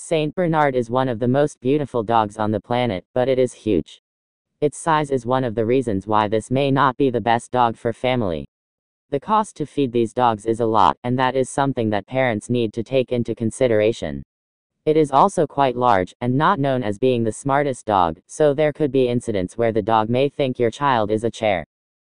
Saint Bernard is one of the most beautiful dogs on the planet, but it is huge. Its size is one of the reasons why this may not be the best dog for family. The cost to feed these dogs is a lot, and that is something that parents need to take into consideration. It is also quite large, and not known as being the smartest dog, so there could be incidents where the dog may think your child is a chair.